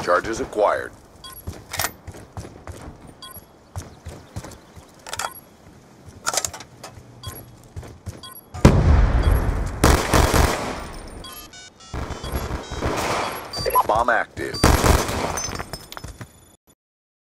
Charges acquired. Bomb active.